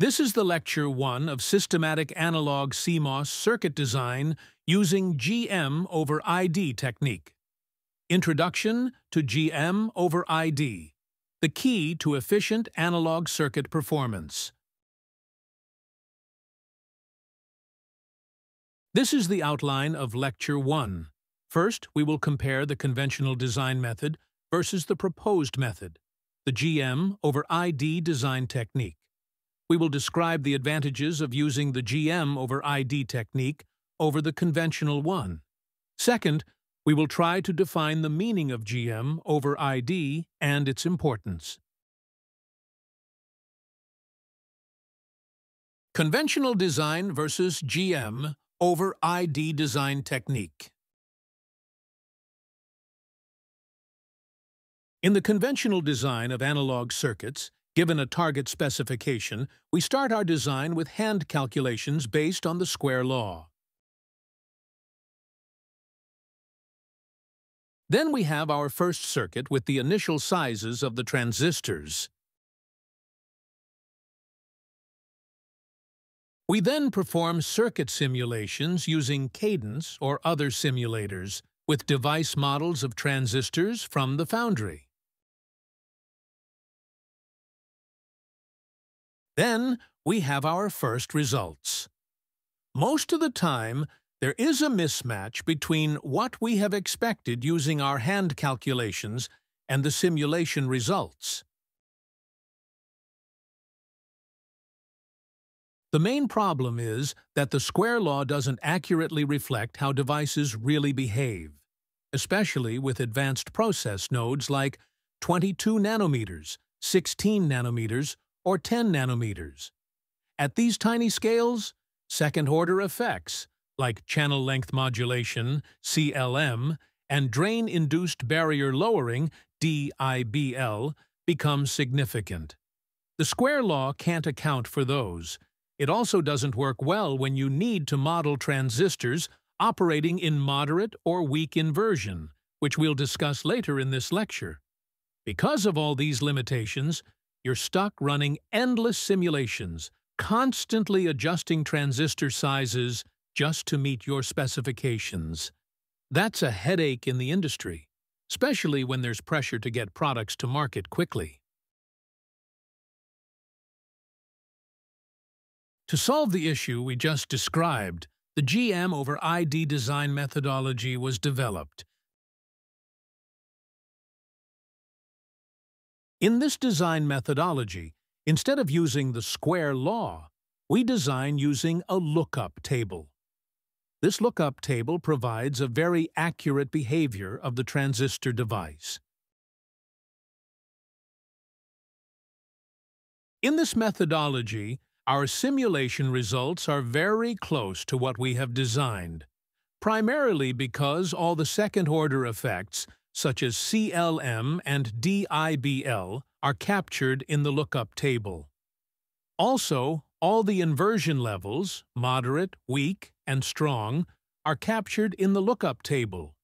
This is the Lecture 1 of Systematic Analog CMOS Circuit Design using GM over ID technique. Introduction to GM over ID, the key to efficient analog circuit performance. This is the outline of Lecture 1. First, we will compare the conventional design method versus the proposed method, the GM over ID design technique. We will describe the advantages of using the GM over ID technique over the conventional one. Second, we will try to define the meaning of GM over ID and its importance. Conventional design versus GM over ID design technique. In the conventional design of analog circuits, given a target specification, we start our design with hand calculations based on the square law. Then we have our first circuit with the initial sizes of the transistors. We then perform circuit simulations using Cadence or other simulators with device models of transistors from the foundry. Then we have our first results. Most of the time, there is a mismatch between what we have expected using our hand calculations and the simulation results. The main problem is that the square law doesn't accurately reflect how devices really behave, especially with advanced process nodes like 22 nanometers, 16 nanometers, or 10 nanometers. At these tiny scales, second-order effects, like channel length modulation, CLM, and drain-induced barrier lowering, DIBL, become significant. The square law can't account for those. It also doesn't work well when you need to model transistors operating in moderate or weak inversion, which we'll discuss later in this lecture. Because of all these limitations, you're stuck running endless simulations, constantly adjusting transistor sizes just to meet your specifications. That's a headache in the industry, especially when there's pressure to get products to market quickly. To solve the issue we just described, the GM over ID design methodology was developed In this design methodology, instead of using the square law, we design using a lookup table. This lookup table provides a very accurate behavior of the transistor device. In this methodology, our simulation results are very close to what we have designed, primarily because all the second-order effects such as CLM and DIBL, are captured in the lookup table. Also, all the inversion levels, moderate, weak, and strong, are captured in the lookup table.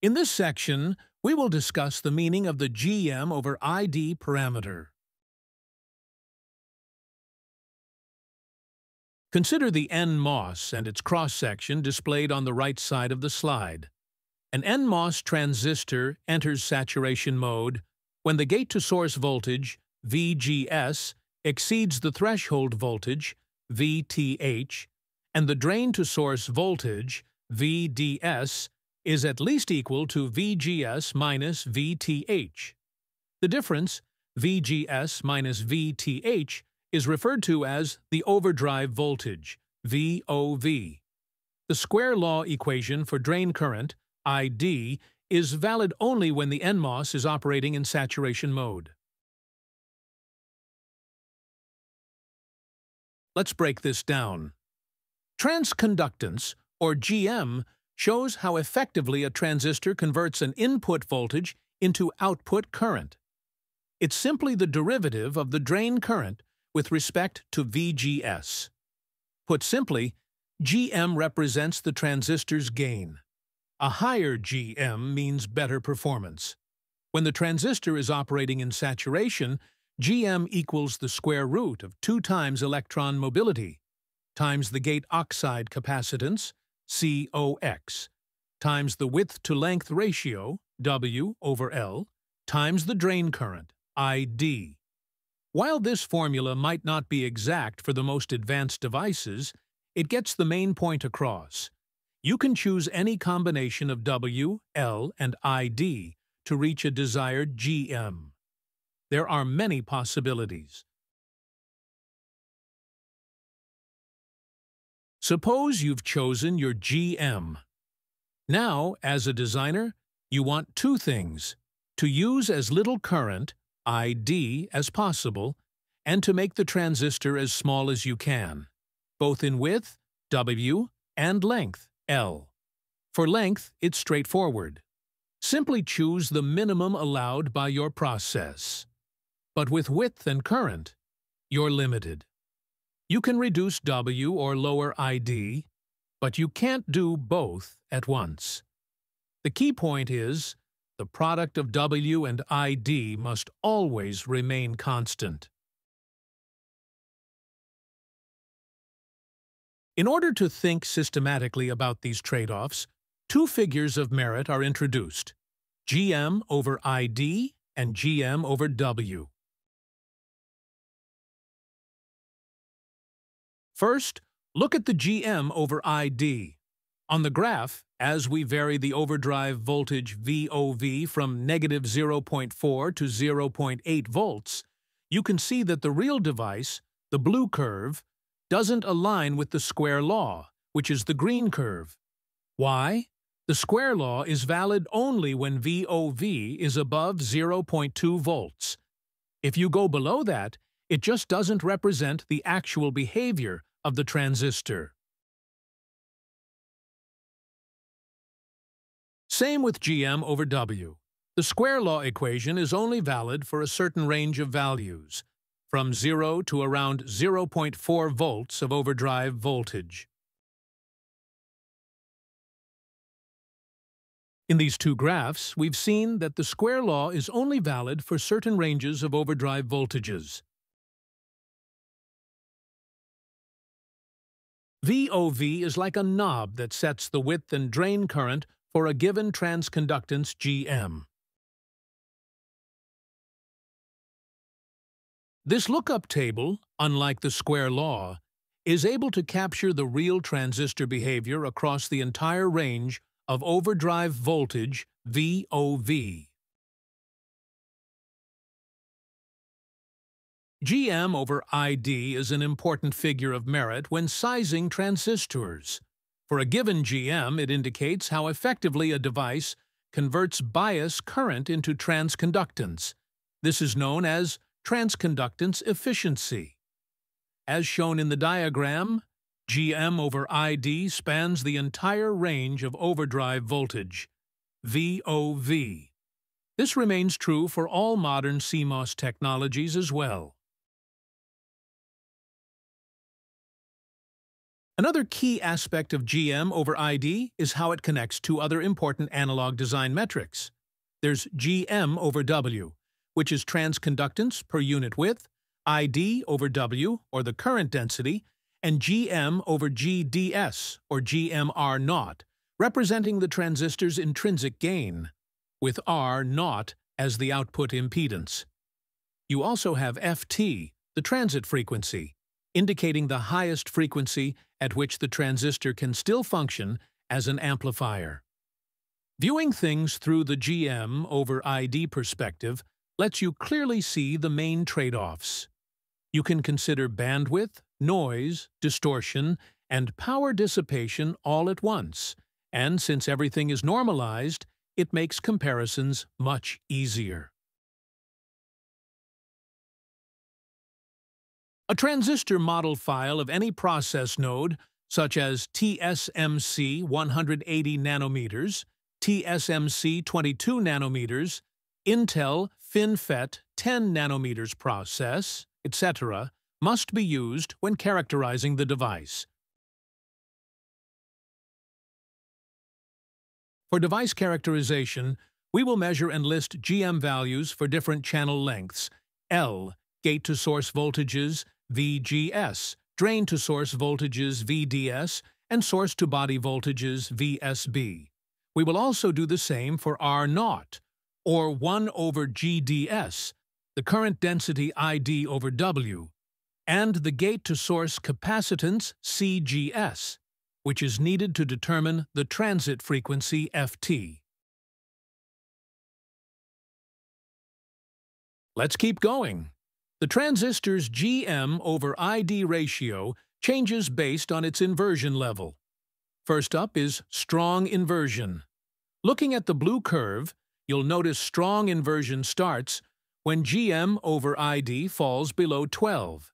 In this section, we will discuss the meaning of the GM over ID parameter. Consider the NMOS and its cross-section displayed on the right side of the slide. An NMOS transistor enters saturation mode when the gate-to-source voltage, VGS, exceeds the threshold voltage, VTH, and the drain-to-source voltage, VDS, is at least equal to VGS minus VTH. The difference, VGS minus VTH, is referred to as the overdrive voltage, VOV. The square law equation for drain current, ID, is valid only when the NMOS is operating in saturation mode. Let's break this down. Transconductance, or GM, shows how effectively a transistor converts an input voltage into output current. It's simply the derivative of the drain current with respect to VGS. Put simply, GM represents the transistor's gain. A higher GM means better performance. When the transistor is operating in saturation, GM equals the square root of 2 times electron mobility times the gate oxide capacitance, COX, times the width-to-length ratio, W over L, times the drain current, ID. While this formula might not be exact for the most advanced devices, it gets the main point across. You can choose any combination of W, L, and ID to reach a desired GM. There are many possibilities. Suppose you've chosen your GM. Now, as a designer, you want two things, to use as little current, ID, as possible, and to make the transistor as small as you can, both in width, W, and length, L. For length, it's straightforward. Simply choose the minimum allowed by your process. But with width and current, you're limited. You can reduce W or lower ID, but you can't do both at once. The key point is, the product of W and ID must always remain constant. In order to think systematically about these trade-offs, two figures of merit are introduced, GM over ID and GM over W. First, look at the GM over ID. On the graph, as we vary the overdrive voltage VOV from negative 0.4 to 0.8 volts, you can see that the real device, the blue curve, doesn't align with the square law, which is the green curve. Why? The square law is valid only when VOV is above 0.2 volts. If you go below that, it just doesn't represent the actual behavior of the transistor. Same with GM over W. The square law equation is only valid for a certain range of values, from 0 to around 0.4 volts of overdrive voltage. In these two graphs, we've seen that the square law is only valid for certain ranges of overdrive voltages. VOV is like a knob that sets the width and drain current for a given transconductance GM. This lookup table, unlike the square law, is able to capture the real transistor behavior across the entire range of overdrive voltage VOV. GM over ID is an important figure of merit when sizing transistors. For a given GM, it indicates how effectively a device converts bias current into transconductance. This is known as transconductance efficiency. As shown in the diagram, GM over ID spans the entire range of overdrive voltage, VOV. This remains true for all modern CMOS technologies as well. Another key aspect of GM over ID is how it connects to other important analog design metrics. There's GM over W, which is transconductance per unit width, ID over W, or the current density, and GM over GDS, or GMR naught, representing the transistor's intrinsic gain, with R naught as the output impedance. You also have FT, the transit frequency, indicating the highest frequency at which the transistor can still function as an amplifier. Viewing things through the GM over ID perspective lets you clearly see the main trade-offs. You can consider bandwidth, noise, distortion, and power dissipation all at once, and since everything is normalized, it makes comparisons much easier. A transistor model file of any process node, such as TSMC 180 nanometers, TSMC 22 nanometers, Intel FinFET 10 nanometers process, etc., must be used when characterizing the device. For device characterization, We will measure and list GM values for different channel lengths, L, gate-to-source voltages, VGS, drain-to-source voltages, VDS, and source-to-body voltages, VSB. We will also do the same for R0, or 1 over GDS, the current density ID over W, and the gate-to-source capacitance, CGS, which is needed to determine the transit frequency, FT. Let's keep going. The transistor's GM over ID ratio changes based on its inversion level. First up is strong inversion. Looking at the blue curve, you'll notice strong inversion starts when GM over ID falls below 12.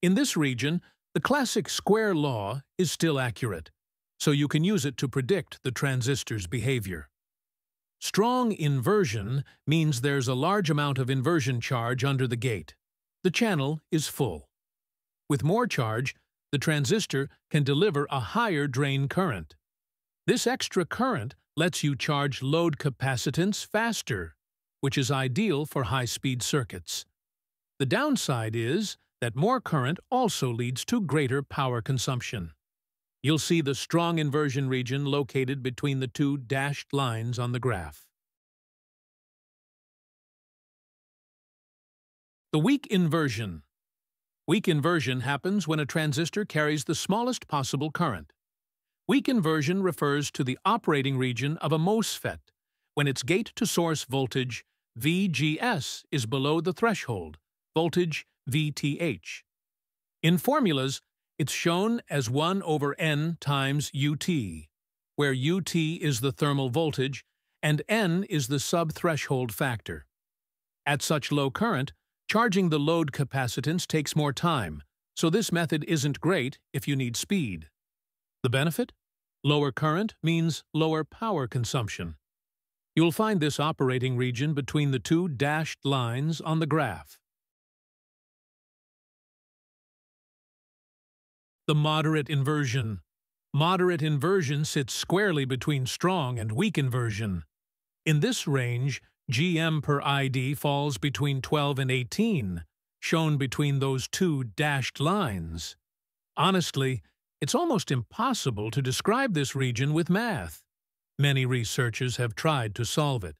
In this region, the classic square law is still accurate, so you can use it to predict the transistor's behavior. Strong inversion means there's a large amount of inversion charge under the gate. The channel is full. With more charge, the transistor can deliver a higher drain current. This extra current lets you charge load capacitance faster, which is ideal for high-speed circuits. The downside is that more current also leads to greater power consumption. You'll see the strong inversion region located between the two dashed lines on the graph. The weak inversion. Weak inversion happens when a transistor carries the smallest possible current. Weak inversion refers to the operating region of a MOSFET when its gate-to-source voltage VGS is below the threshold, voltage VTH. In formulas, it's shown as 1 over N times UT, where UT is the thermal voltage and N is the sub-threshold factor. At such low current, charging the load capacitance takes more time, so this method isn't great if you need speed. The benefit? Lower current means lower power consumption. You'll find this operating region between the two dashed lines on the graph. The moderate inversion. Moderate inversion sits squarely between strong and weak inversion. In this range, GM per ID falls between 12 and 18, shown between those two dashed lines. Honestly, it's almost impossible to describe this region with math. Many researchers have tried to solve it.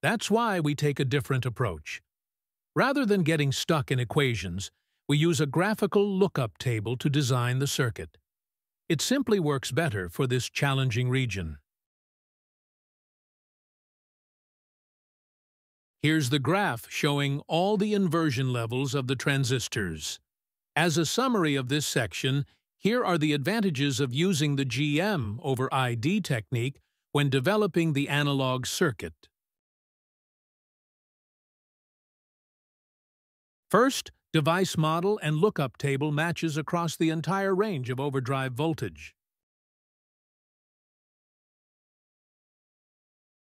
That's why we take a different approach. Rather than getting stuck in equations, we use a graphical lookup table to design the circuit. It simply works better for this challenging region. Here's the graph showing all the inversion levels of the transistors. As a summary of this section, here are the advantages of using the GM over ID technique when developing the analog circuit. First, Device model and lookup table matches across the entire range of overdrive voltage.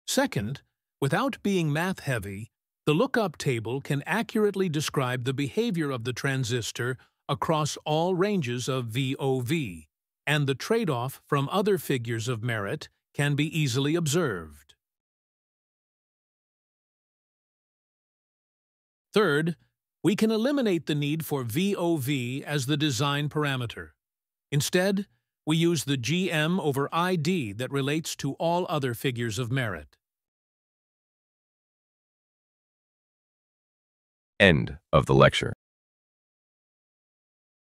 Second, without being math-heavy, the lookup table can accurately describe the behavior of the transistor across all ranges of VOV, and the trade-off from other figures of merit can be easily observed. Third, we can eliminate the need for VOV as the design parameter. Instead, we use the GM over ID that relates to all other figures of merit. End of the lecture.